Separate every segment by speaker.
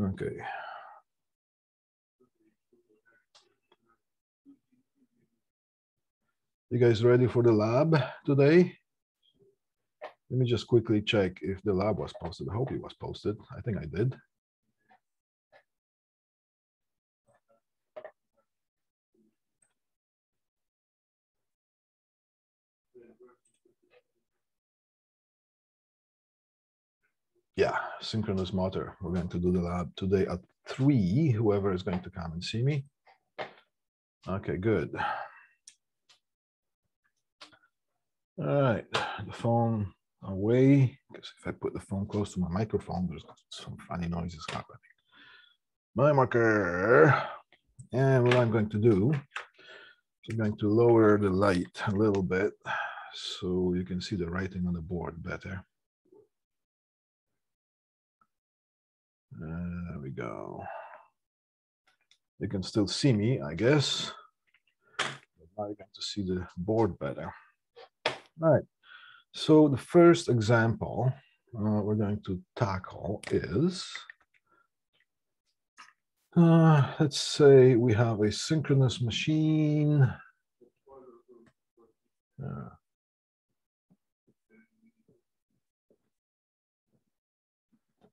Speaker 1: Okay. You guys ready for the lab today? Let me just quickly check if the lab was posted. I hope it was posted. I think I did. Yeah, synchronous motor. We're going to do the lab today at three, whoever is going to come and see me. Okay, good. All right, the phone away, because if I put the phone close to my microphone, there's some funny noises happening. My marker, and what I'm going to do, I'm going to lower the light a little bit so you can see the writing on the board better. Uh, there we go. You can still see me, I guess. But now you're going to see the board better. All right. So the first example uh, we're going to tackle is, uh, let's say we have a synchronous machine. Uh,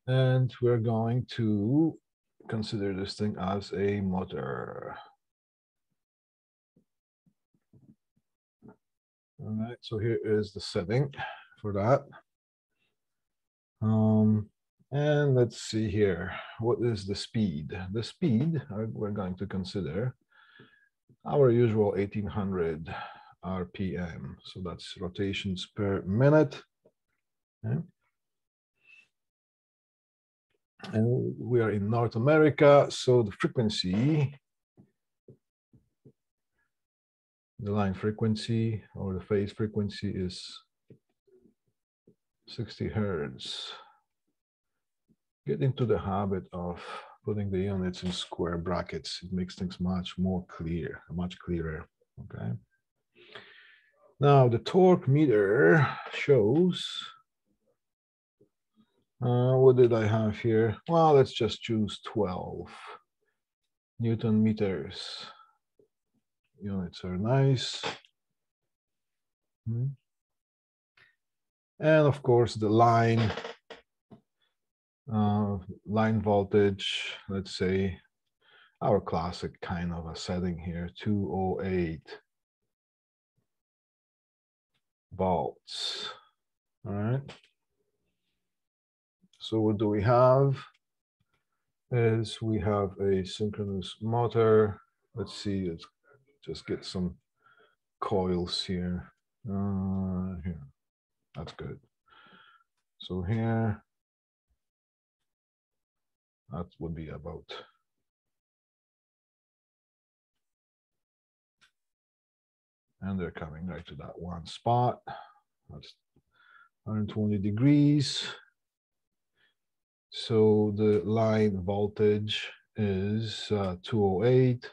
Speaker 1: and we're going to consider this thing as a motor. All right, so here is the setting for that. Um, and let's see here, what is the speed? The speed uh, we're going to consider our usual 1800 RPM. So that's rotations per minute. Okay. And we are in North America, so the frequency the line frequency or the phase frequency is 60 hertz. Get into the habit of putting the units in square brackets. It makes things much more clear, much clearer, okay? Now the torque meter shows, uh, what did I have here? Well, let's just choose 12 Newton meters units are nice. Hmm. And of course, the line, uh, line voltage, let's say our classic kind of a setting here, 208 volts. All right. So what do we have? Is we have a synchronous motor. Let's see, let's just get some coils here. Uh, here, that's good. So here, that would be about and they're coming right to that one spot. That's 120 degrees. So the line voltage is uh, 208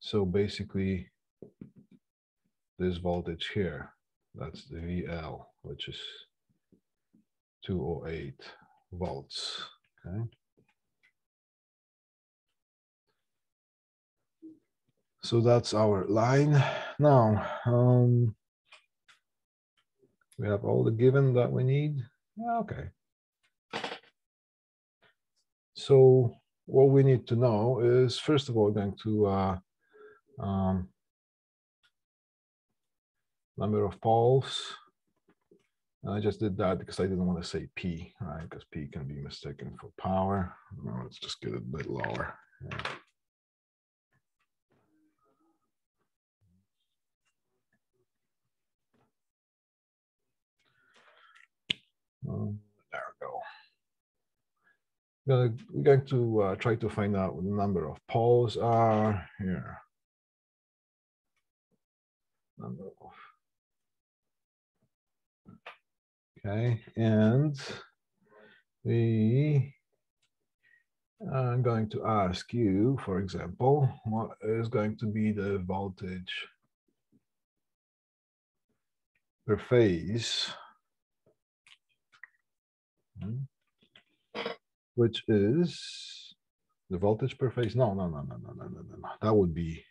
Speaker 1: so basically, this voltage here, that's the VL, which is 208 volts, okay? So that's our line. Now, um, we have all the given that we need. Okay. So what we need to know is, first of all, going to uh, um, number of poles. And I just did that because I didn't want to say P, right? Because P can be mistaken for power. let's just get it a bit lower. Yeah. Um, there we go. We're, going to uh, try to find out what the number of poles are here. Number of. Okay, and we I'm going to ask you, for example, what is going to be the voltage per phase which is the voltage per phase. No, no, no, no, no, no, no, no. That would be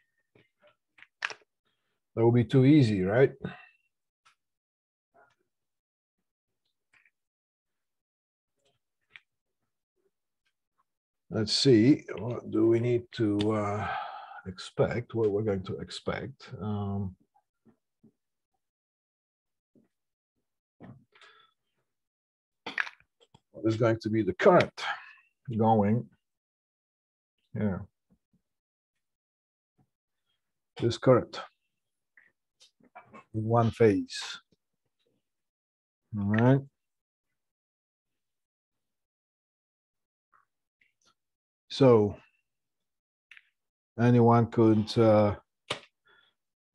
Speaker 1: that would be too easy, right? Let's see, what do we need to uh, expect? What we're going to expect. Um, what is going to be the current going here? This current in one phase. All right. So anyone could uh,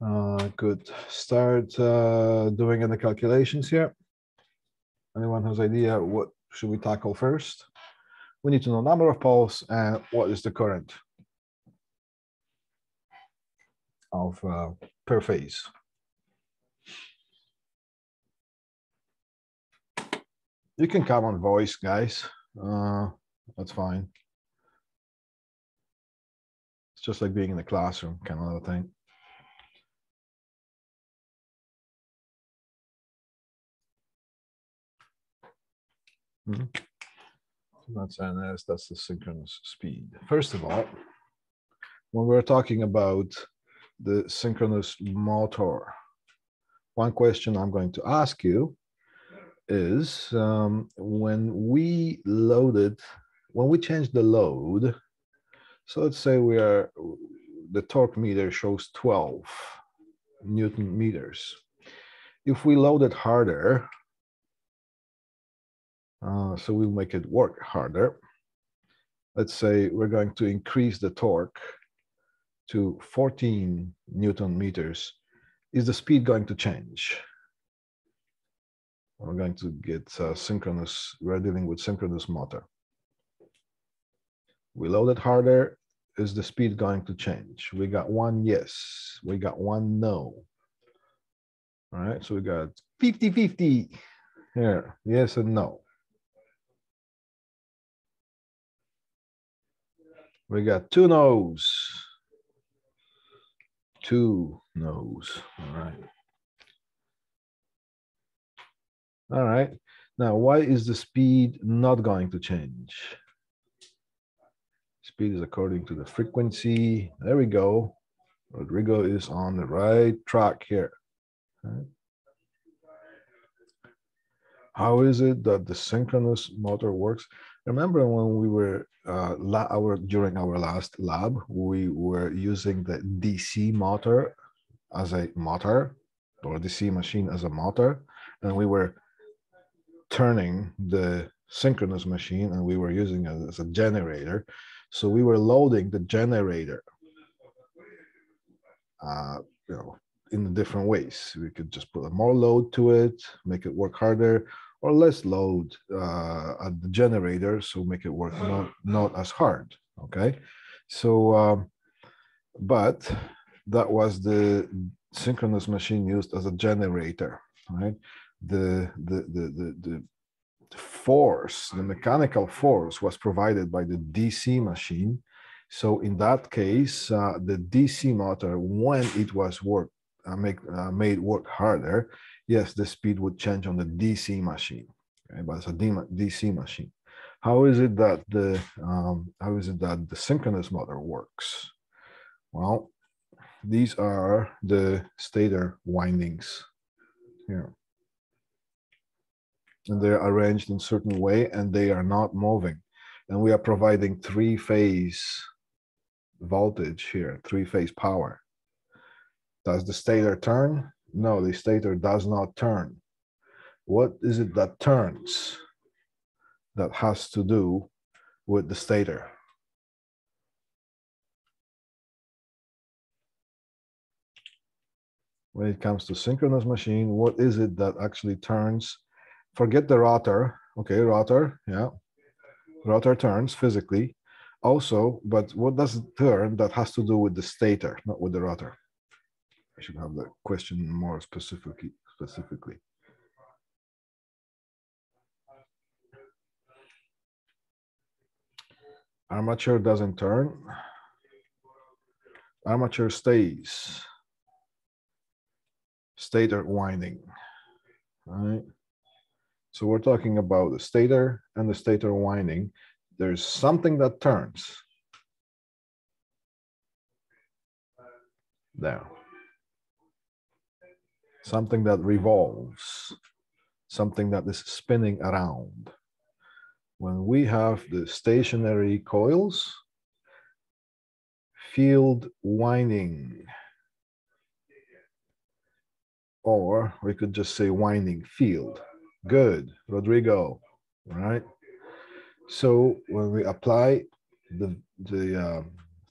Speaker 1: uh, could start uh, doing any calculations here. Anyone has idea what should we tackle first? We need to know number of poles and what is the current of uh, per phase. You can come on voice, guys. Uh, that's fine. It's just like being in the classroom, kind of thing. -hmm. NS, that's the synchronous speed. First of all, when we're talking about the synchronous motor, one question I'm going to ask you is um, when we loaded, when we changed the load, so let's say we are, the torque meter shows 12 Newton meters. If we load it harder, uh, so we'll make it work harder. Let's say we're going to increase the torque to 14 Newton meters. Is the speed going to change? We're going to get uh, synchronous, we're dealing with synchronous motor. We load it harder, is the speed going to change? We got one yes, we got one no. All right, so we got 50-50 here, yes and no. We got two no's. Two no's. All right. All right. Now, why is the speed not going to change? Speed is according to the frequency. There we go. Rodrigo is on the right track here. Okay. How is it that the synchronous motor works? Remember when we were uh, our during our last lab, we were using the DC motor as a motor or DC machine as a motor, and we were turning the synchronous machine and we were using it as a generator. So we were loading the generator, uh, you know, in different ways. We could just put more load to it, make it work harder, or less load uh, at the generator, so make it work not, not as hard, okay? So, um, but that was the synchronous machine used as a generator, right? The, the, the, the, the force, the mechanical force was provided by the DC machine. So in that case, uh, the DC motor, when it was work, uh, make, uh, made work harder, yes, the speed would change on the DC machine, but it's a DC machine. How is it that the um, how is it that the synchronous motor works? Well, these are the stator windings here. And they're arranged in certain way and they are not moving. And we are providing three phase voltage here, three phase power. Does the stator turn? No, the stator does not turn. What is it that turns that has to do with the stator? When it comes to synchronous machine, what is it that actually turns? Forget the rotor. Okay, rotor, yeah. Rotor turns physically also, but what does it turn that has to do with the stator, not with the rotor? I should have the question more specifically. Specifically. armature doesn't turn. Armature stays. Stator winding, all right? So we're talking about the stator and the stator winding. There's something that turns. There. Something that revolves, something that is spinning around. When we have the stationary coils, field winding, or we could just say winding field. Good, Rodrigo, right? So when we apply the, the uh,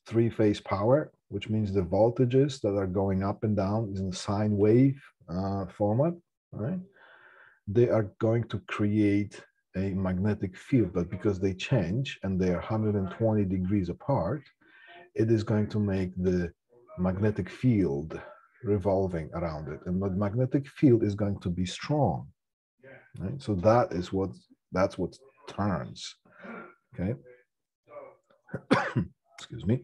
Speaker 1: three-phase power, which means the voltages that are going up and down in sine wave uh, format, right? They are going to create a magnetic field, but because they change and they are 120 degrees apart, it is going to make the magnetic field revolving around it. And the magnetic field is going to be strong. Right? So that is what that's what turns. Okay. Excuse me.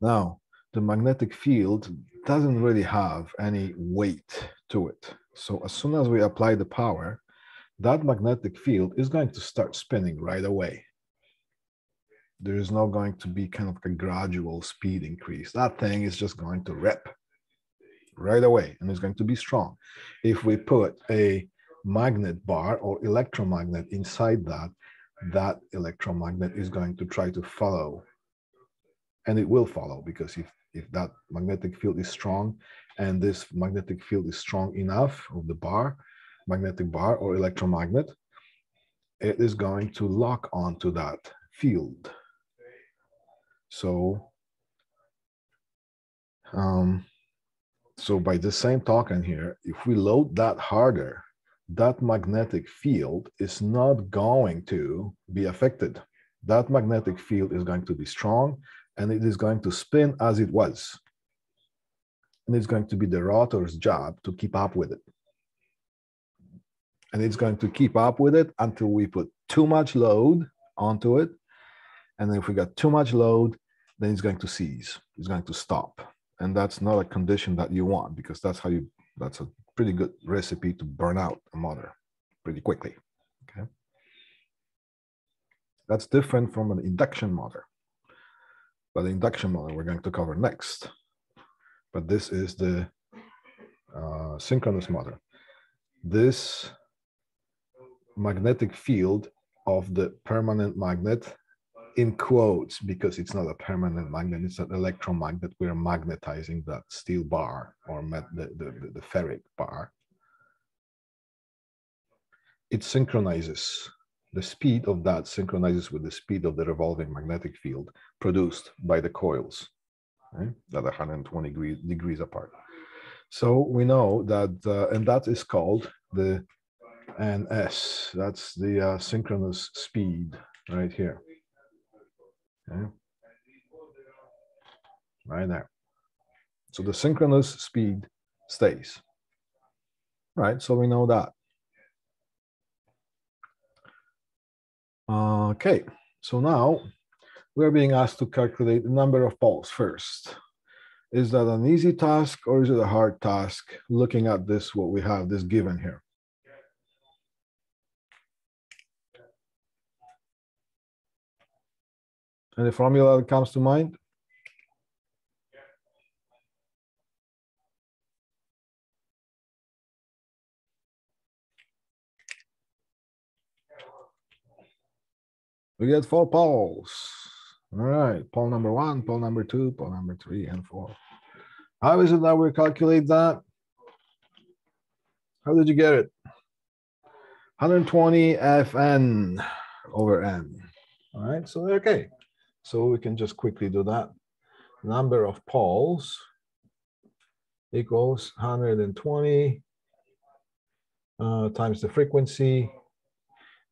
Speaker 1: Now, the magnetic field doesn't really have any weight to it. So as soon as we apply the power, that magnetic field is going to start spinning right away. There is not going to be kind of a gradual speed increase. That thing is just going to rip right away and it's going to be strong. If we put a magnet bar or electromagnet inside that, that electromagnet is going to try to follow and it will follow because if, if that magnetic field is strong and this magnetic field is strong enough of the bar, magnetic bar or electromagnet, it is going to lock onto that field. So, um, so by the same token here, if we load that harder, that magnetic field is not going to be affected. That magnetic field is going to be strong and it is going to spin as it was. And it's going to be the rotor's job to keep up with it. And it's going to keep up with it until we put too much load onto it. And if we got too much load, then it's going to cease. It's going to stop and that's not a condition that you want because that's how you that's a pretty good recipe to burn out a motor pretty quickly okay that's different from an induction motor but the induction motor we're going to cover next. But this is the uh, synchronous motor this magnetic field of the permanent magnet in quotes because it's not a permanent magnet it's an electromagnet. We're magnetizing that steel bar or the, the, the ferric bar. It synchronizes the speed of that synchronizes with the speed of the revolving magnetic field produced by the coils right, that are 120 degrees, degrees apart so we know that uh, and that is called the ns that's the uh, synchronous speed right here Okay. Right there. So the synchronous speed stays. Right, so we know that. Okay, so now we're being asked to calculate the number of poles first. Is that an easy task or is it a hard task looking at this, what we have, this given here? Any formula that comes to mind? We get four poles. All right, pole number one, pole number two, pole number three, and four. How is it that we calculate that? How did you get it? 120 Fn over N. All right, so okay. So we can just quickly do that. Number of poles equals 120 uh, times the frequency.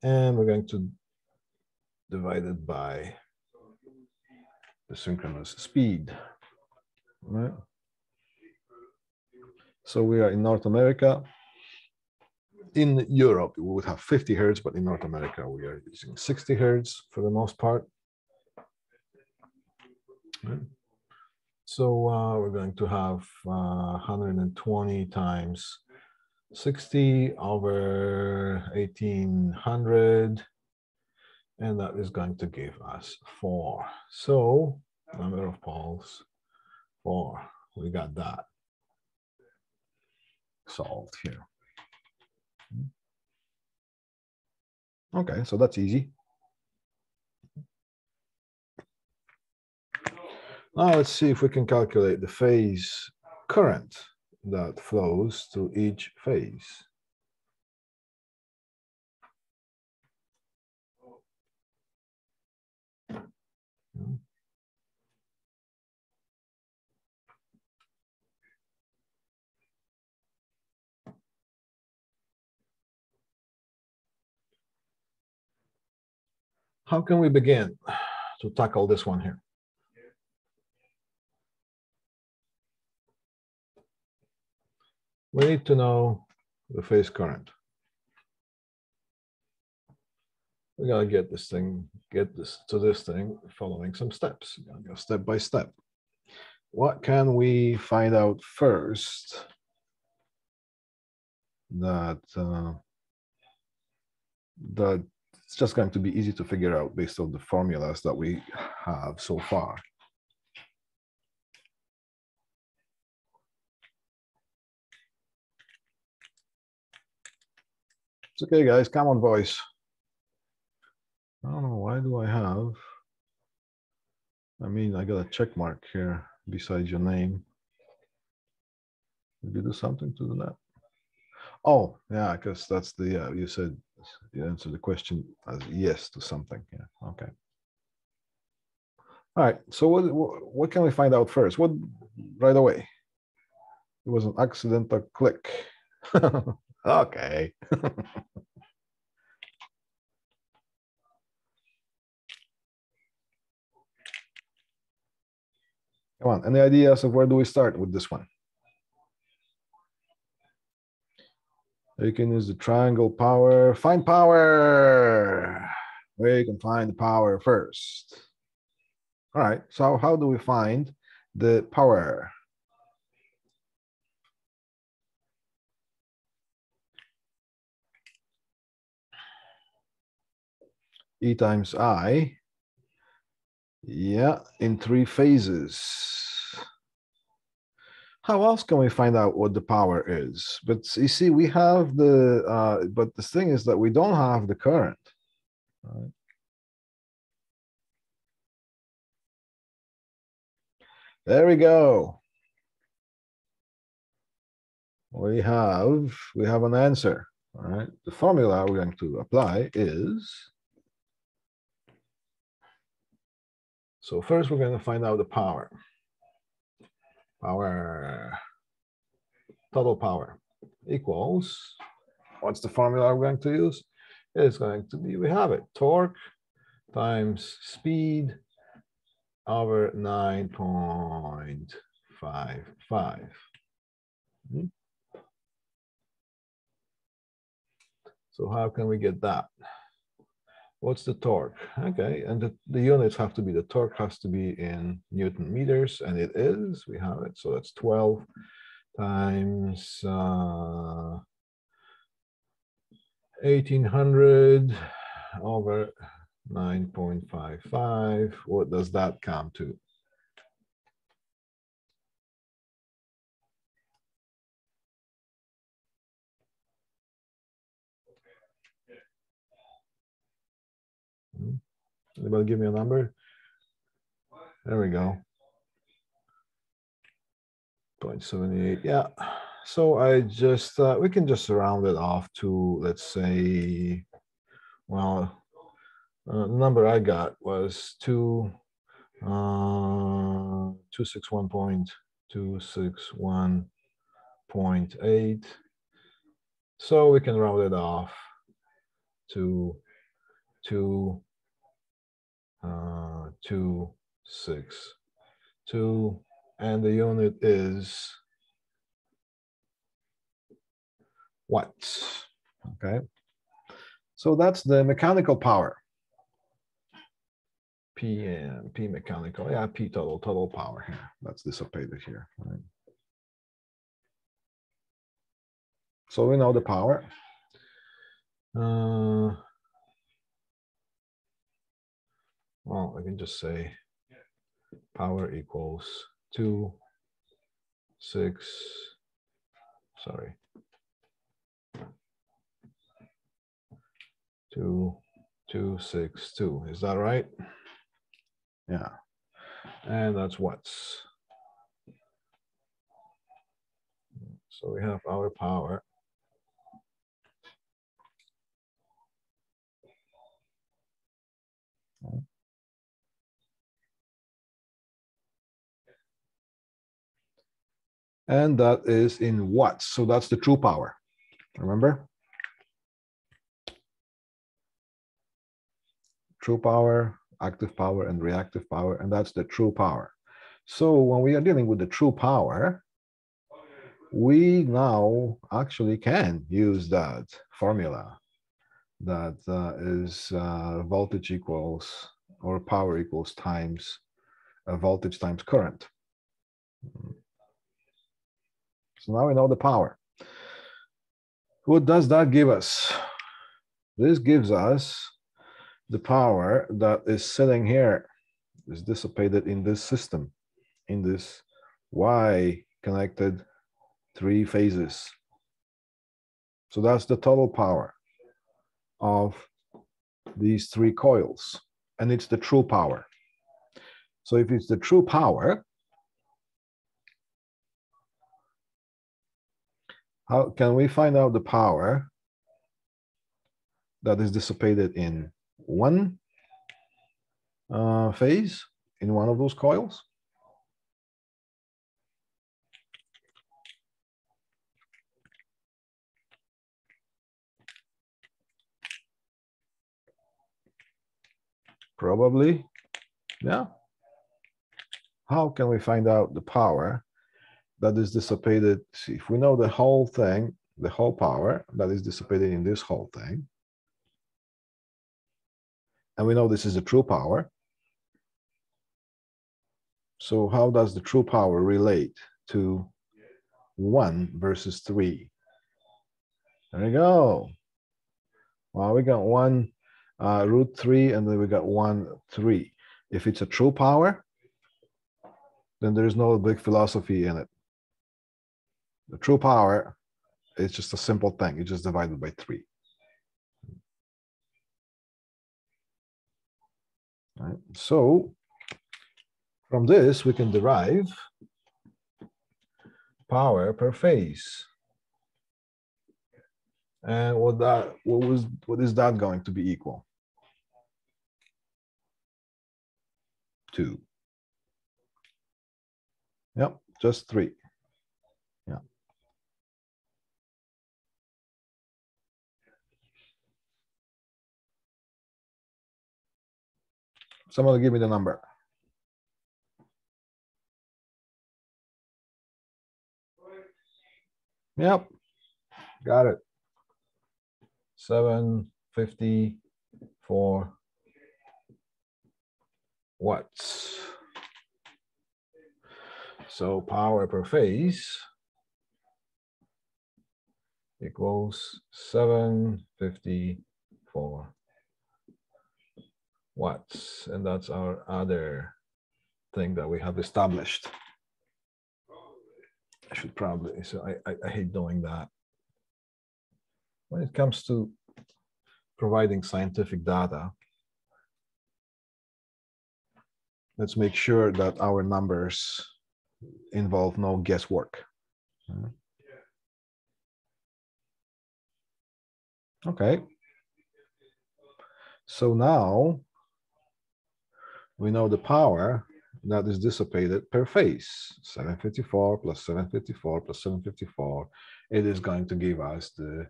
Speaker 1: And we're going to divide it by the synchronous speed. Right. So we are in North America. in Europe, we would have 50 hertz, but in North America, we are using 60 hertz for the most part. So uh, we're going to have uh, 120 times 60 over 1800 and that is going to give us four. So number of poles, four. We got that solved here. Okay, so that's easy. Now let's see if we can calculate the phase current that flows to each phase. How can we begin to tackle this one here? We need to know the phase current. We gotta get this thing, get this to this thing, following some steps. Gotta go step by step. What can we find out first that uh, that it's just going to be easy to figure out based on the formulas that we have so far. It's okay, guys. Come on, boys. I don't know. Why do I have? I mean, I got a check mark here beside your name. Did you do something to that? Oh, yeah, because that's the, uh, you said you answered the question as yes to something. Yeah. Okay. All right. So what what can we find out first? What right away? It was an accidental click. okay. Come on. Any ideas of where do we start with this one? You can use the triangle power, find power. Where you can find the power first. All right, so how do we find the power? E times I, yeah, in three phases how else can we find out what the power is? But you see, we have the, uh, but the thing is that we don't have the current. Right? There we go. We have, we have an answer. All right. The formula we're going to apply is, so first we're going to find out the power power, total power equals, what's the formula we're going to use? It's going to be, we have it, torque times speed over 9.55. Hmm? So how can we get that? What's the torque? Okay, and the, the units have to be, the torque has to be in Newton meters, and it is, we have it. So that's 12 times uh, 1800 over 9.55. What does that come to? Anybody give me a number? There we go. 0.78, yeah. So I just, uh, we can just round it off to, let's say, well, uh, the number I got was two, uh, 261.261.8. So we can round it off to two uh, two, six, two, and the unit is watts. Okay. So that's the mechanical power. P and P mechanical. Yeah, P total, total power here. That's dissipated here. Right? So we know the power. Uh, well, I can just say power equals two, six, sorry, two, two, six, two. Is that right? Yeah. And that's watts. So we have our power. And that is in watts. So that's the true power. Remember? True power, active power, and reactive power. And that's the true power. So when we are dealing with the true power, we now actually can use that formula that uh, is uh, voltage equals or power equals times a voltage times current. So now we know the power. What does that give us? This gives us the power that is sitting here, is dissipated in this system, in this Y connected three phases. So that's the total power of these three coils, and it's the true power. So if it's the true power, how can we find out the power that is dissipated in one uh, phase in one of those coils? Probably, yeah. How can we find out the power that is dissipated? See, if we know the whole thing, the whole power that is dissipated in this whole thing, and we know this is the true power. So how does the true power relate to one versus three? There you go. Well, we got one uh, root 3, and then we got 1, 3. If it's a true power, then there's no big philosophy in it. The true power is just a simple thing. It's just divided by 3. Right. So from this, we can derive power per phase. And what that what was what is that going to be equal? two. Yep, just three. Yeah. Someone give me the number. Yep, got it. 754 watts. So power per phase equals 754 watts. And that's our other thing that we have established. I should probably, so I, I, I hate doing that. When it comes to providing scientific data, let's make sure that our numbers involve no guesswork. Okay. So now we know the power that is dissipated per phase. 754 plus 754 plus 754. It is going to give us the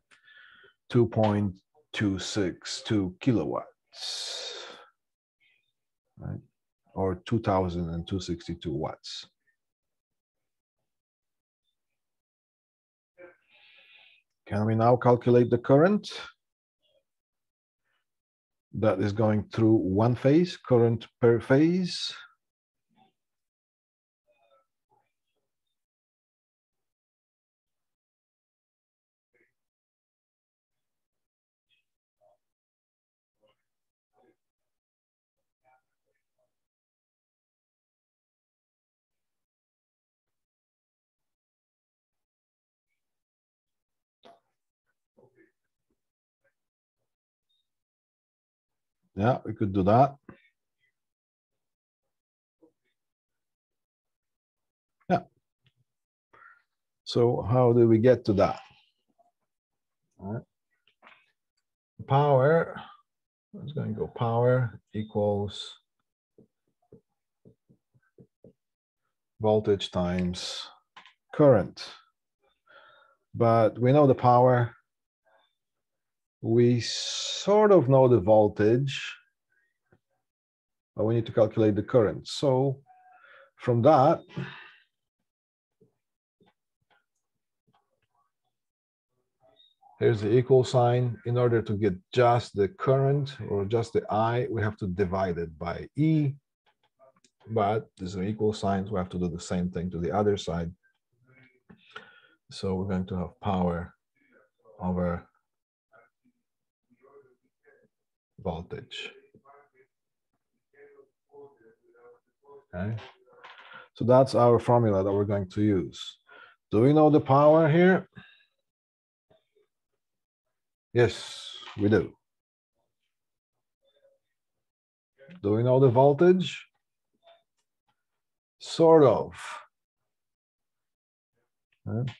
Speaker 1: 2.262 kilowatts. Right? or 2,262 watts. Can we now calculate the current? That is going through one phase, current per phase. Yeah, we could do that. Yeah. So how do we get to that? Right. Power, it's going to go power equals voltage times current. But we know the power we sort of know the voltage, but we need to calculate the current. So from that, here's the equal sign. In order to get just the current or just the I, we have to divide it by E, but there's an equal signs. We have to do the same thing to the other side. So we're going to have power over voltage. Okay, so that's our formula that we're going to use. Do we know the power here? Yes, we do. Do we know the voltage? Sort of. Okay.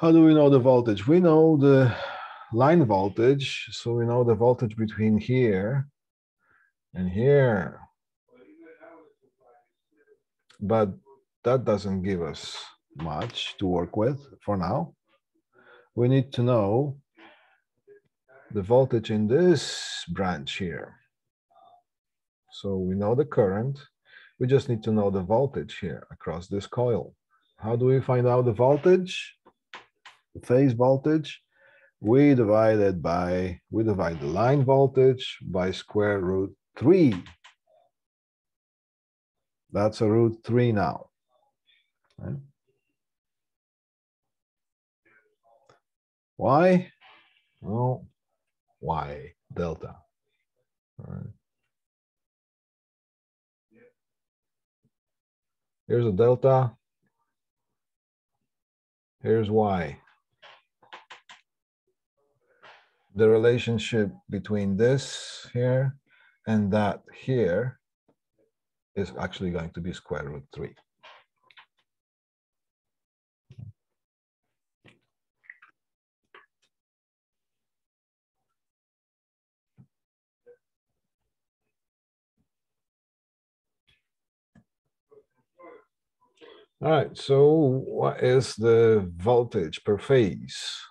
Speaker 1: How do we know the voltage? We know the line voltage, so we know the voltage between here and here. But that doesn't give us much to work with for now. We need to know the voltage in this branch here. So we know the current. We just need to know the voltage here across this coil. How do we find out the voltage? Phase voltage, we divide it by, we divide the line voltage by square root three. That's a root three now. Right? Why? Well, why delta? Here's a delta. Here's y the relationship between this here and that here is actually going to be square root 3. All right, so what is the voltage per phase?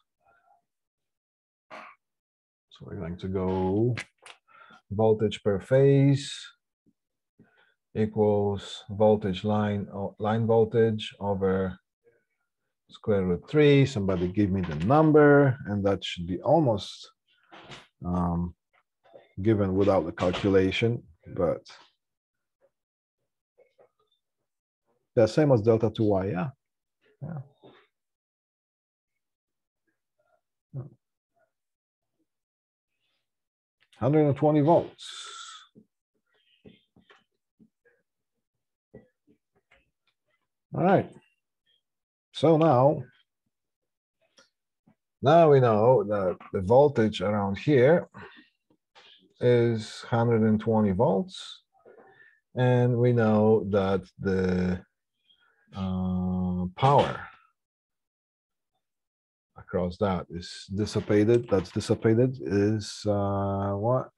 Speaker 1: So we're going to go voltage per phase equals voltage line line voltage over square root three. Somebody give me the number, and that should be almost um, given without the calculation, but the same as delta 2y, yeah. yeah. 120 volts. All right. So now, now we know that the voltage around here is 120 volts. And we know that the uh, power across that is dissipated, that's dissipated is uh, what?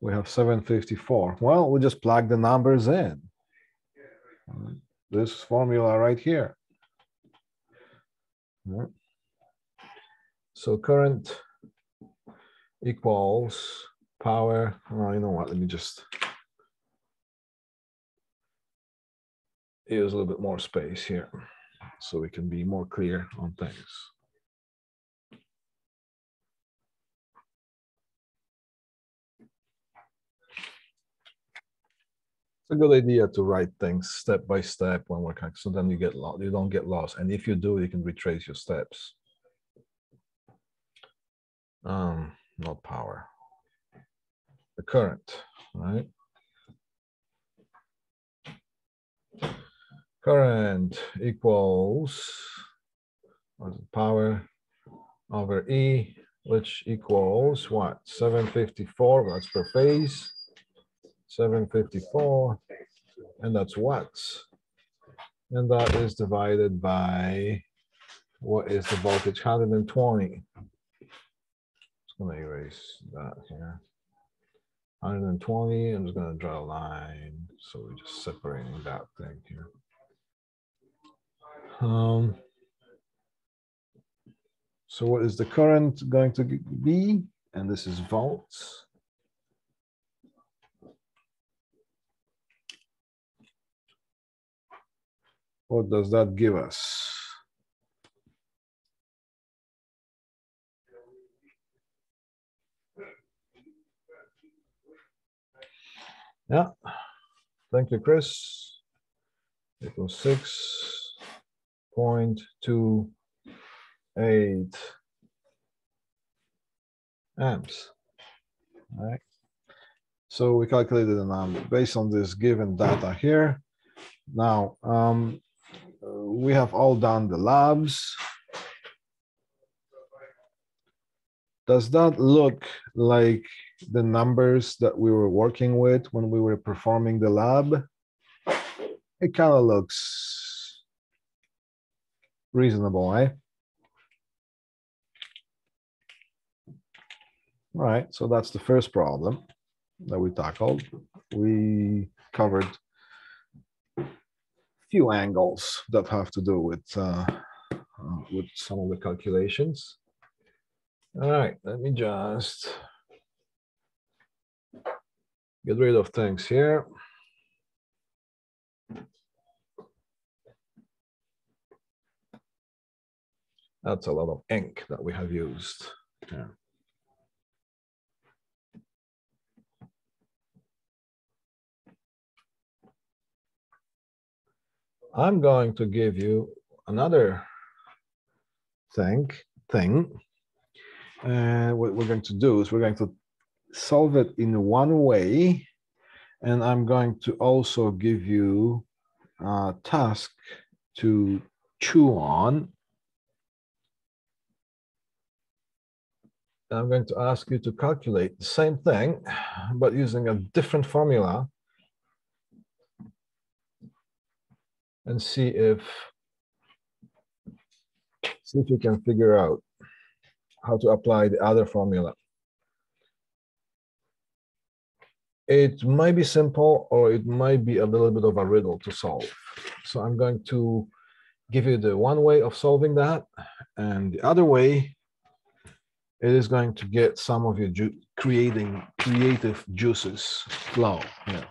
Speaker 1: We have 754. Well, we just plug the numbers in. This formula right here. So current equals power. Oh, you know what? Let me just use a little bit more space here so we can be more clear on things. It's a good idea to write things step by step when we're kind so then you get lost, you don't get lost. And if you do, you can retrace your steps. Um, not power. The current, right? Current equals power over E, which equals what? 754, that's per phase. 754, and that's watts. And that is divided by, what is the voltage? 120. Just gonna erase that here. 120, I'm just gonna draw a line. So we're just separating that thing here. Um, so what is the current going to be? And this is volts. What does that give us? Yeah, thank you, Chris. Two eight amps. All right. So we calculated an amp based on this given data here. Now, um, we have all done the labs. Does that look like the numbers that we were working with when we were performing the lab? It kind of looks reasonable, eh? All right, so that's the first problem that we tackled. We covered few angles that have to do with uh, uh, with some of the calculations. All right, let me just get rid of things here. That's a lot of ink that we have used. Yeah. I'm going to give you another thing, thing. And what we're going to do is we're going to solve it in one way. And I'm going to also give you a task to chew on. I'm going to ask you to calculate the same thing, but using a different formula and see if see if you can figure out how to apply the other formula. It might be simple or it might be a little bit of a riddle to solve. So I'm going to give you the one way of solving that and the other way it is going to get some of your creating creative juices flow. Yeah.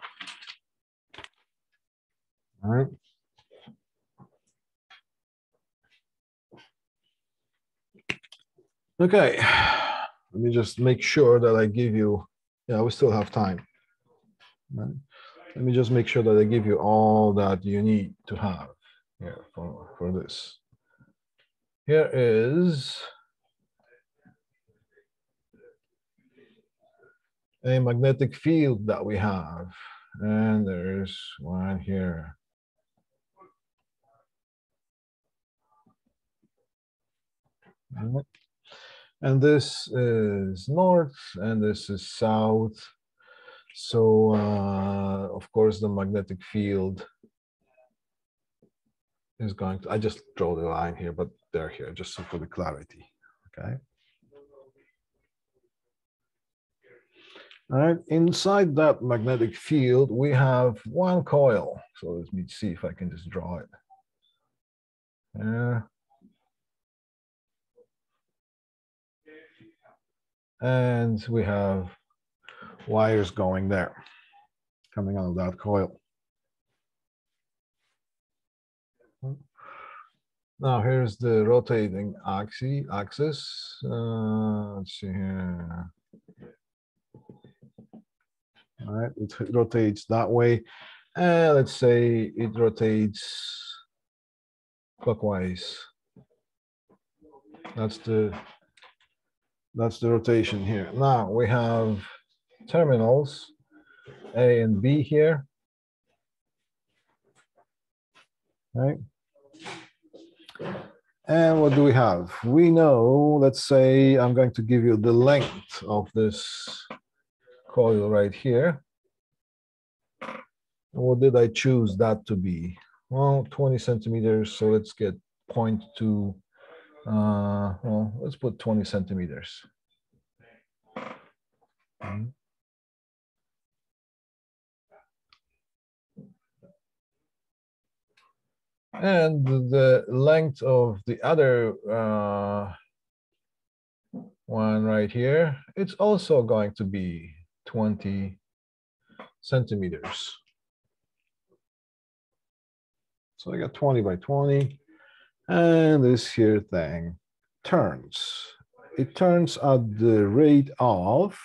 Speaker 1: All right. Okay, let me just make sure that I give you, yeah, we still have time. Let me just make sure that I give you all that you need to have here for, for this. Here is a magnetic field that we have. And there's one here. Right and this is north and this is south. So uh, of course the magnetic field is going to, I just draw the line here, but they're here just for the clarity, okay? All right, inside that magnetic field, we have one coil. So let me see if I can just draw it. Yeah, and we have wires going there, coming out of that coil. Now here's the rotating axis. axis. Uh, let's see here. All right, it rotates that way. And let's say it rotates clockwise. That's the that's the rotation here. Now we have terminals A and B here. Right. And what do we have? We know, let's say I'm going to give you the length of this coil right here. What did I choose that to be? Well, 20 centimeters, so let's get 0.2, uh, well, let's put 20 centimeters. And the length of the other uh, one right here, it's also going to be 20 centimeters. So I got 20 by 20. And this here thing turns. It turns at the rate of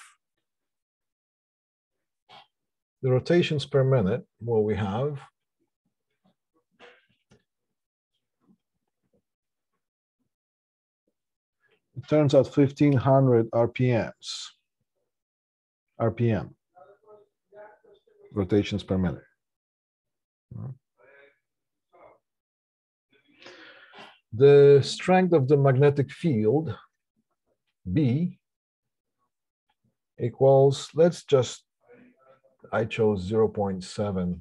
Speaker 1: the rotations per minute, what we have, it turns out 1500 RPMs, RPM, rotations per minute. Hmm. The strength of the magnetic field, B, equals, let's just, I chose 0.7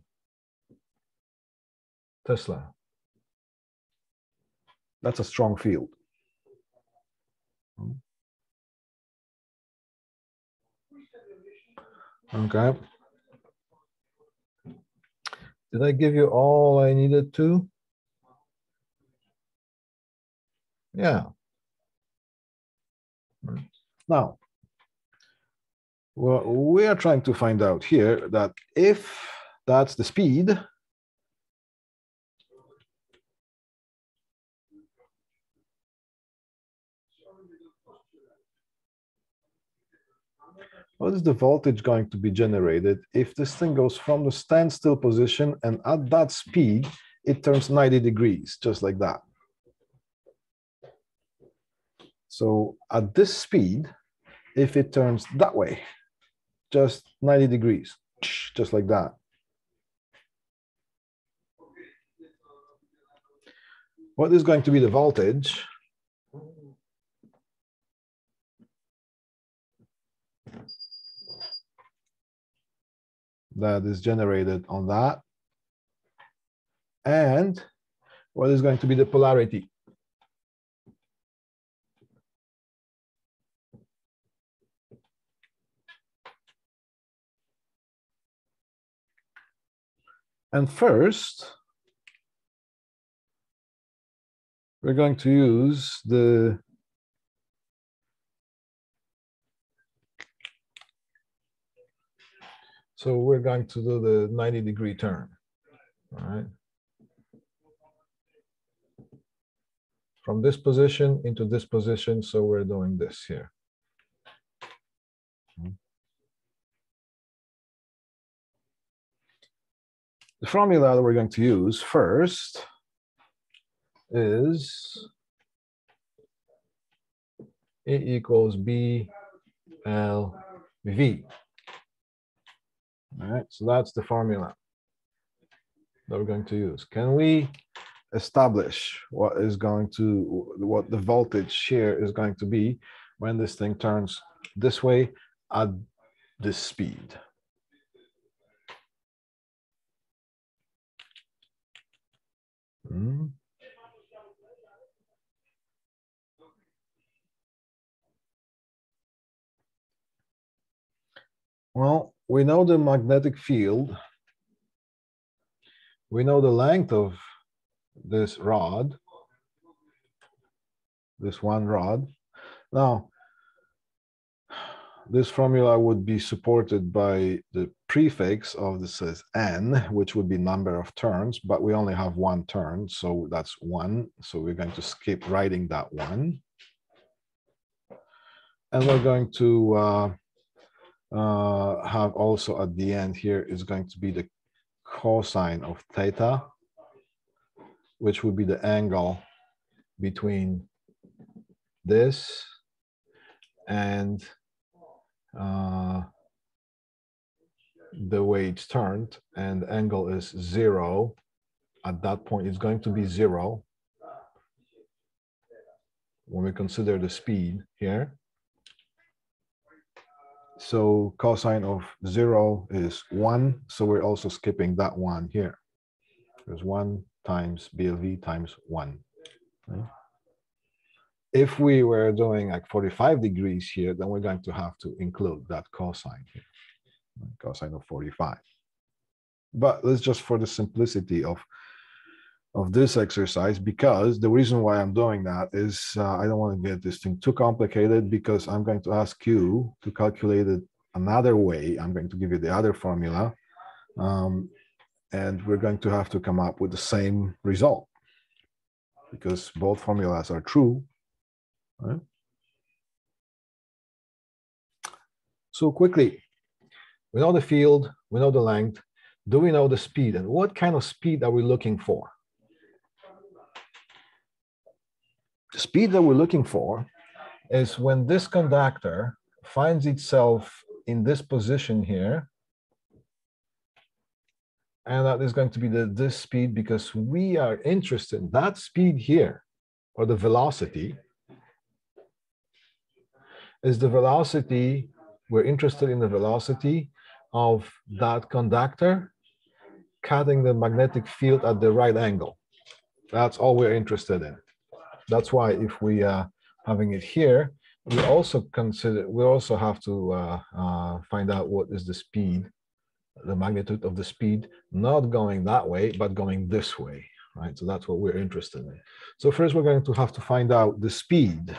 Speaker 1: Tesla. That's a strong field. Okay. Did I give you all I needed to? Yeah. Now, well, we are trying to find out here that if that's the speed, what is the voltage going to be generated if this thing goes from the standstill position and at that speed, it turns 90 degrees, just like that. So at this speed, if it turns that way, just 90 degrees, just like that. What is going to be the voltage that is generated on that. And what is going to be the polarity? And first, we're going to use the So we're going to do the 90 degree turn, all right? From this position into this position, so we're doing this here. The formula that we're going to use first is E equals B L V. All right, so that's the formula that we're going to use. Can we establish what is going to, what the voltage here is going to be when this thing turns this way at this speed? Hmm. Well, we know the magnetic field. We know the length of this rod, this one rod. Now, this formula would be supported by the prefix of this is n, which would be number of turns, but we only have one turn, so that's one. So we're going to skip writing that one. And we're going to uh, uh, have also at the end here is going to be the cosine of theta, which would be the angle between this and uh, the way it's turned and angle is zero at that point it's going to be zero. When we consider the speed here. So cosine of zero is one so we're also skipping that one here. There's one times blv times one okay? if we were doing like 45 degrees here, then we're going to have to include that cosine here, cosine of 45. But let's just for the simplicity of, of this exercise, because the reason why I'm doing that is uh, I don't want to get this thing too complicated because I'm going to ask you to calculate it another way. I'm going to give you the other formula. Um, and we're going to have to come up with the same result because both formulas are true Right? So quickly, we know the field, we know the length. Do we know the speed? And what kind of speed are we looking for? The speed that we're looking for is when this conductor finds itself in this position here, and that is going to be the this speed because we are interested in that speed here, or the velocity, is the velocity, we're interested in the velocity of that conductor cutting the magnetic field at the right angle. That's all we're interested in. That's why if we are having it here, we also consider, we also have to uh, uh, find out what is the speed, the magnitude of the speed, not going that way, but going this way, right? So that's what we're interested in. So first we're going to have to find out the speed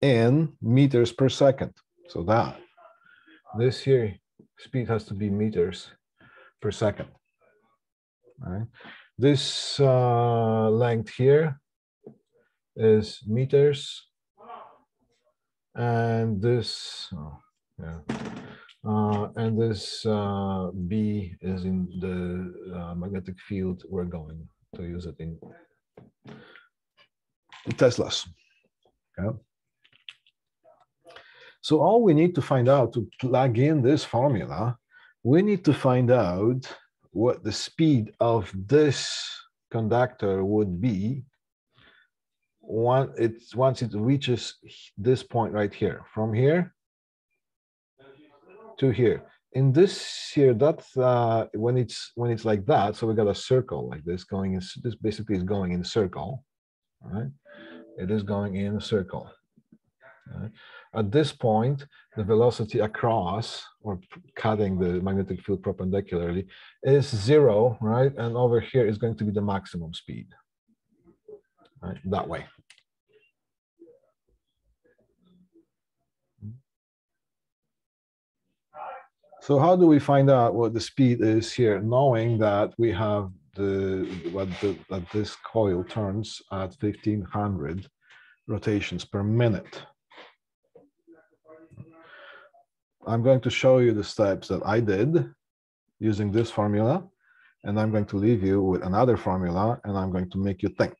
Speaker 1: in meters per second. So that this here speed has to be meters per second. This uh, length here is meters, and this oh, yeah, uh, and this uh, B is in the uh, magnetic field. We're going to use it in Teslas. Okay. So all we need to find out to plug in this formula, we need to find out what the speed of this conductor would be one, it's, once it reaches this point right here. From here to here. In this here, that's uh, when it's when it's like that. So we got a circle like this going in. This basically is going in a circle. Right, it is going in a circle. At this point, the velocity across or cutting the magnetic field perpendicularly is zero, right? And over here is going to be the maximum speed, right? That way. So how do we find out what the speed is here, knowing that we have the what the, that this coil turns at 1500 rotations per minute? I'm going to show you the steps that I did using this formula, and I'm going to leave you with another formula, and I'm going to make you think.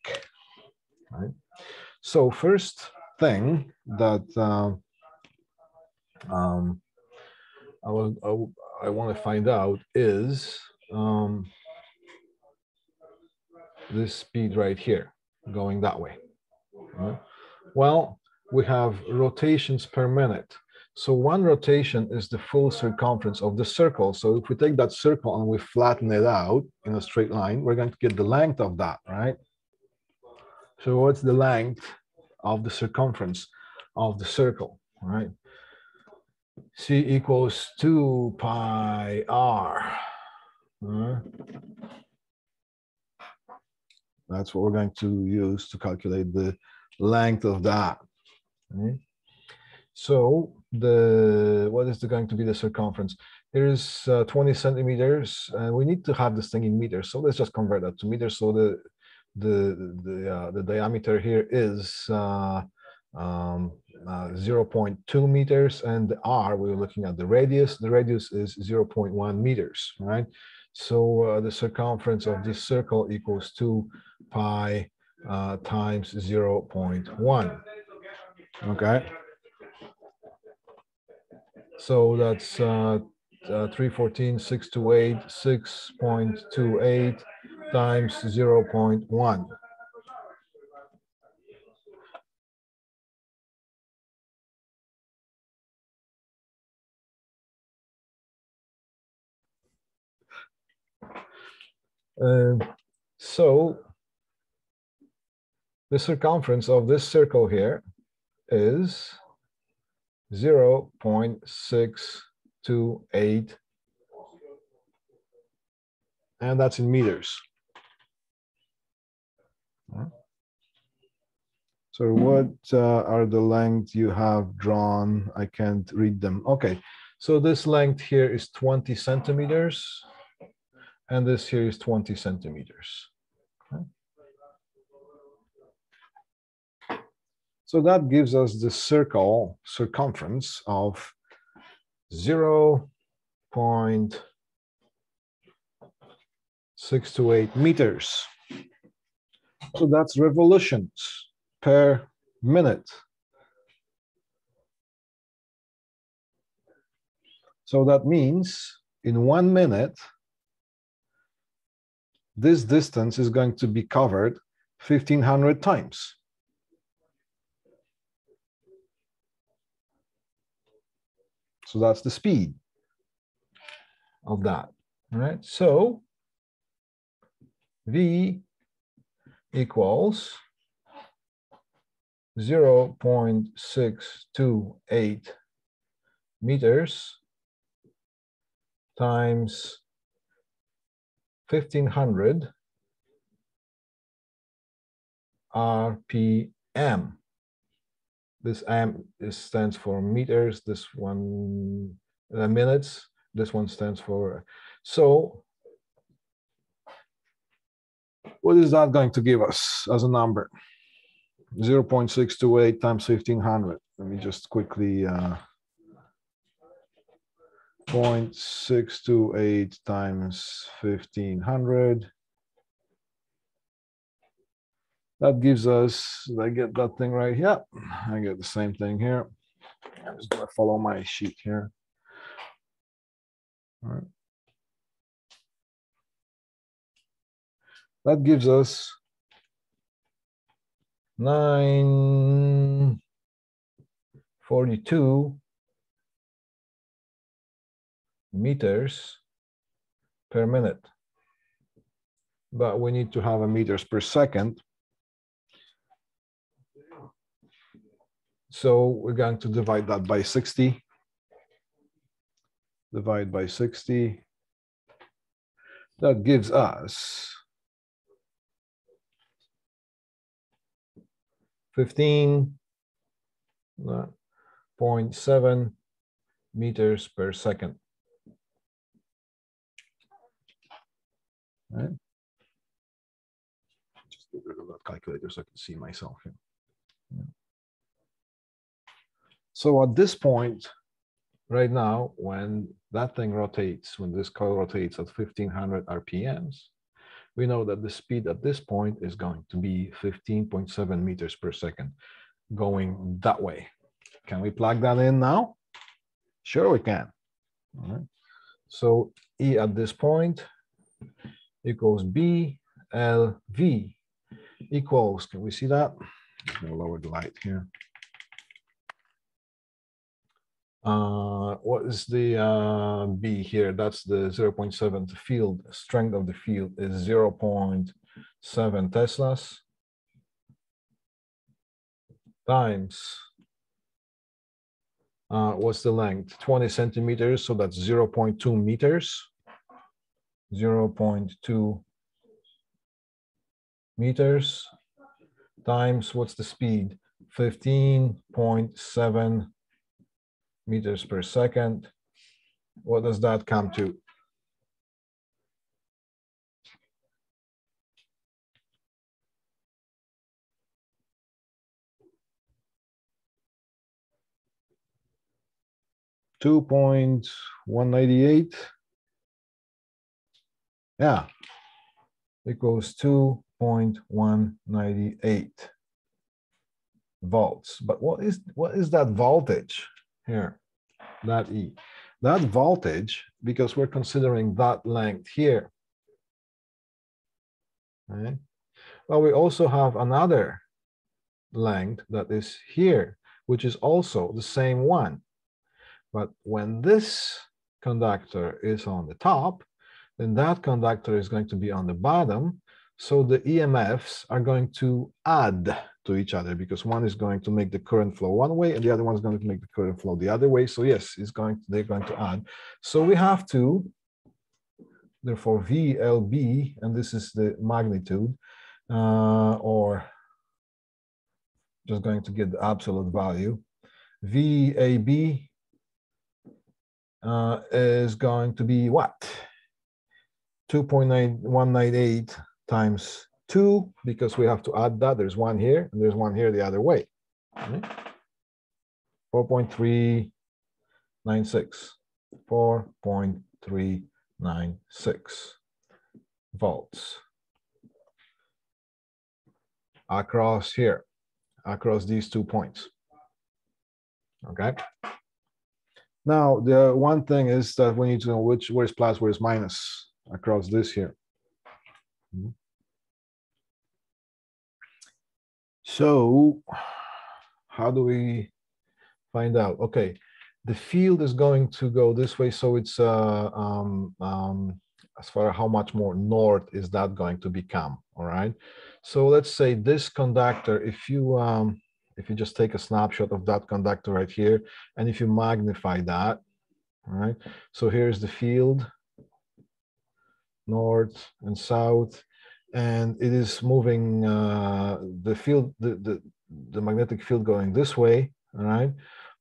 Speaker 1: Right? So first thing that um, um, I, will, I, I want to find out is um, this speed right here, going that way. Right? Well, we have rotations per minute. So one rotation is the full circumference of the circle. So if we take that circle and we flatten it out in a straight line, we're going to get the length of that, right? So what's the length of the circumference of the circle, right? C equals 2 pi r. That's what we're going to use to calculate the length of that. Right? So the what is the, going to be the circumference? Here is uh, 20 centimeters, and we need to have this thing in meters. So let's just convert that to meters. So the the the uh, the diameter here is uh, um, uh, 0.2 meters, and the r we are looking at the radius. The radius is 0.1 meters, right? So uh, the circumference of this circle equals 2 pi uh, times 0.1. Okay. So that's uh, uh, 314, 628, 6.28 times 0.1. Uh, so the circumference of this circle here is 0 0.628 and that's in meters. So what uh, are the lengths you have drawn? I can't read them. Okay, so this length here is 20 centimeters and this here is 20 centimeters. So that gives us the circle circumference of 0 0.628 meters. So that's revolutions per minute. So that means in one minute, this distance is going to be covered 1500 times. So that's the speed of that, all right? So V equals 0 0.628 meters times 1500 RPM. This M is, stands for meters, this one uh, minutes, this one stands for. So what is that going to give us as a number? 0 0.628 times 1500. Let me just quickly uh, 0.628 times 1500. That gives us, I get that thing right here. I get the same thing here. I'm just gonna follow my sheet here. All right. That gives us nine forty-two meters per minute. But we need to have a meters per second. So we're going to divide that by 60. Divide by 60. That gives us 15.7 uh, meters per second. Right? Just get rid of that calculator so I can see myself. Yeah. So at this point, right now, when that thing rotates, when this coil rotates at 1500 RPMs, we know that the speed at this point is going to be 15.7 meters per second going that way. Can we plug that in now? Sure we can. All right. So E at this point equals B L V equals, can we see that? I'm gonna lower the light here. Uh, what is the uh, B here? That's the 0 0.7 field strength of the field is 0.7 Teslas times uh, what's the length? 20 centimeters, so that's 0 0.2 meters. 0 0.2 meters times what's the speed? 15.7 meters per second. What does that come to? Two point one ninety-eight. Yeah, equals two point one ninety-eight volts. But what is what is that voltage here? That E. That voltage, because we're considering that length here. Right? Well, we also have another length that is here, which is also the same one. But when this conductor is on the top, then that conductor is going to be on the bottom. So the EMFs are going to add to each other because one is going to make the current flow one way and the other one is going to make the current flow the other way. So yes, it's going to, they're going to add. So we have to, therefore VLB, and this is the magnitude, uh, or just going to get the absolute value. VAB uh, is going to be what? 2.9198 times 2 because we have to add that. There's one here and there's one here the other way. 4.396. 4.396 volts across here, across these two points. Okay. Now, the one thing is that we need to know which where's plus, where's minus across this here. So how do we find out? Okay, the field is going to go this way. So it's uh, um, um, as far as how much more north is that going to become, all right? So let's say this conductor, if you um, if you just take a snapshot of that conductor right here, and if you magnify that, all right? So here's the field, north and south, and it is moving uh, the field, the, the, the magnetic field going this way, all right?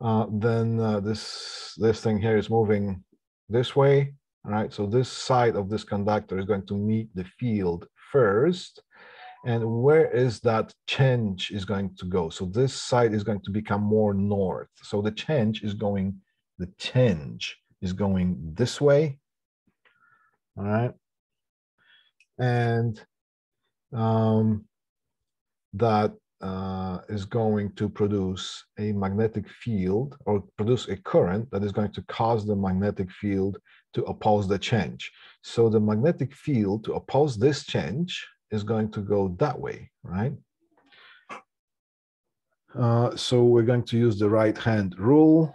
Speaker 1: Uh, then uh, this, this thing here is moving this way, all right? So this side of this conductor is going to meet the field first, and where is that change is going to go? So this side is going to become more north. So the change is going, the change is going this way, all right? And um, that uh, is going to produce a magnetic field or produce a current that is going to cause the magnetic field to oppose the change. So the magnetic field to oppose this change is going to go that way, right? Uh, so we're going to use the right hand rule.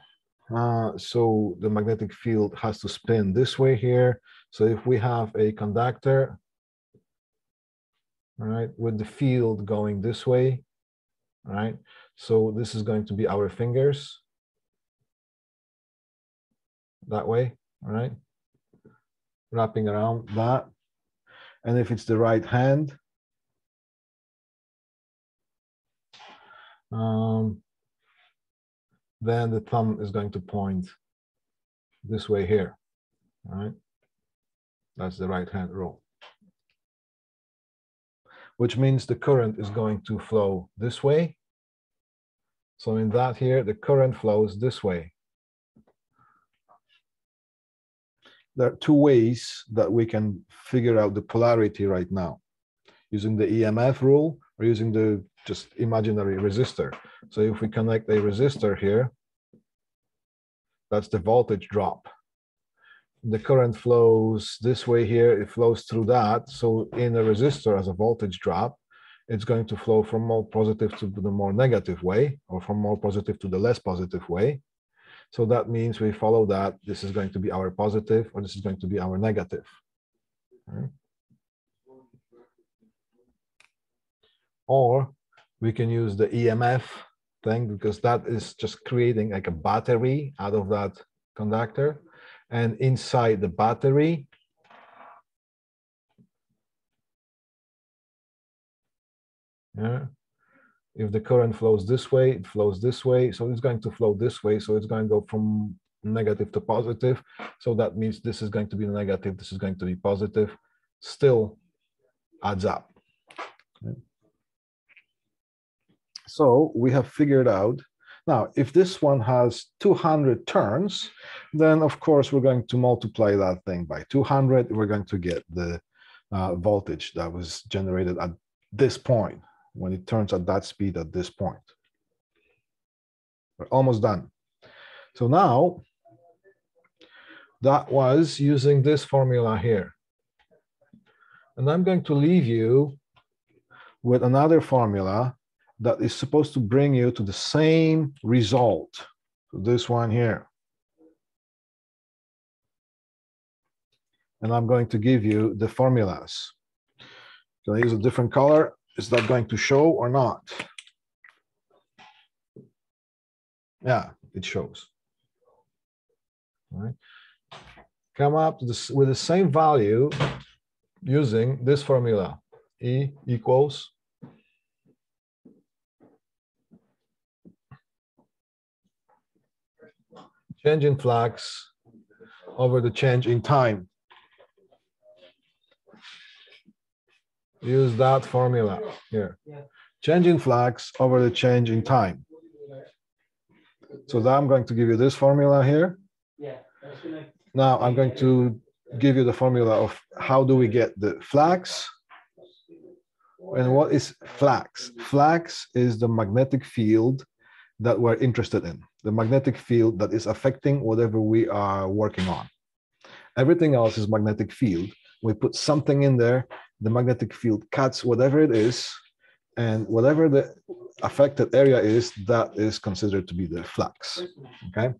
Speaker 1: Uh, so the magnetic field has to spin this way here. So if we have a conductor right, with the field going this way, right? So this is going to be our fingers that way, all right? Wrapping around that. And if it's the right hand, um, then the thumb is going to point this way here, all right? That's the right hand rule which means the current is going to flow this way. So in that here, the current flows this way. There are two ways that we can figure out the polarity right now, using the EMF rule or using the just imaginary resistor. So if we connect a resistor here, that's the voltage drop the current flows this way here, it flows through that. So in a resistor as a voltage drop, it's going to flow from more positive to the more negative way, or from more positive to the less positive way. So that means we follow that. This is going to be our positive, or this is going to be our negative. Right? Or we can use the EMF thing because that is just creating like a battery out of that conductor and inside the battery yeah, if the current flows this way, it flows this way. So it's going to flow this way. So it's going to go from negative to positive. So that means this is going to be negative. This is going to be positive. Still adds up. So we have figured out now, if this one has 200 turns, then of course we're going to multiply that thing by 200. We're going to get the uh, voltage that was generated at this point when it turns at that speed at this point. We're almost done. So now that was using this formula here. And I'm going to leave you with another formula that is supposed to bring you to the same result. So this one here. And I'm going to give you the formulas. Can I use a different color? Is that going to show or not? Yeah, it shows. All right. Come up with the same value using this formula. E equals change in flux over the change in time. Use that formula here. Change in flux over the change in time. So I'm going to give you this formula here. Now I'm going to give you the formula of how do we get the flux and what is flux? Flux is the magnetic field that we're interested in, the magnetic field that is affecting whatever we are working on. Everything else is magnetic field. We put something in there, the magnetic field cuts whatever it is, and whatever the affected area is, that is considered to be the flux. Okay,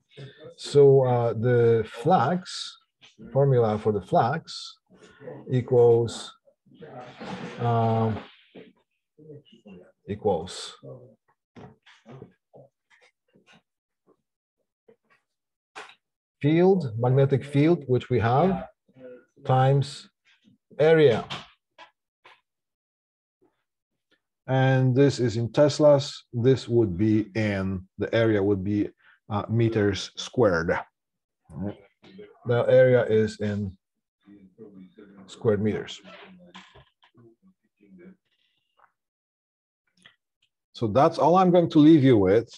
Speaker 1: so uh, the flux formula for the flux equals um, equals field, magnetic field, which we have, times area. And this is in Teslas. This would be in, the area would be uh, meters squared. The area is in square meters. So that's all I'm going to leave you with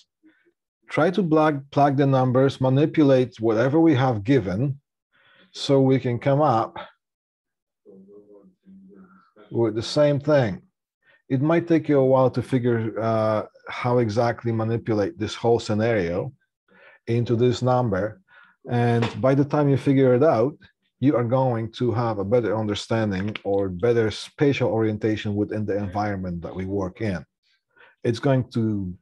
Speaker 1: try to plug, plug the numbers, manipulate whatever we have given so we can come up with the same thing. It might take you a while to figure uh, how exactly manipulate this whole scenario into this number. And by the time you figure it out, you are going to have a better understanding or better spatial orientation within the environment that we work in. It's going to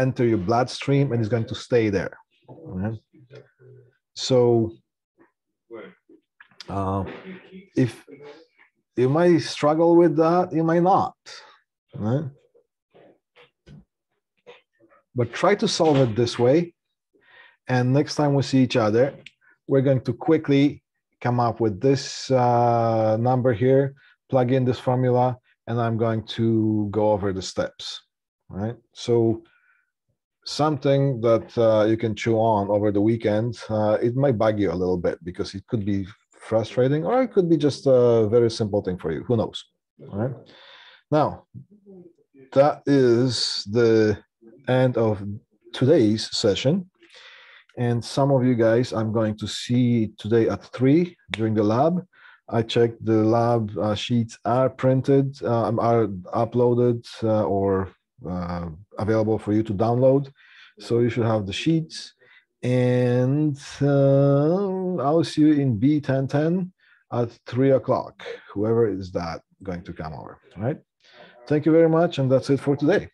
Speaker 1: enter your bloodstream and it's going to stay there. Right? So uh, if you might struggle with that, you might not. Right? But try to solve it this way. And next time we see each other, we're going to quickly come up with this uh, number here, plug in this formula, and I'm going to go over the steps. Right. So something that uh, you can chew on over the weekend. Uh, it might bug you a little bit because it could be frustrating or it could be just a very simple thing for you. Who knows? All right. Now, that is the end of today's session. And some of you guys I'm going to see today at three during the lab. I checked the lab uh, sheets are printed, uh, are uploaded uh, or uh, available for you to download. So you should have the sheets. And uh, I'll see you in B1010 at three o'clock, whoever is that going to come over. All right. Thank you very much. And that's it for today.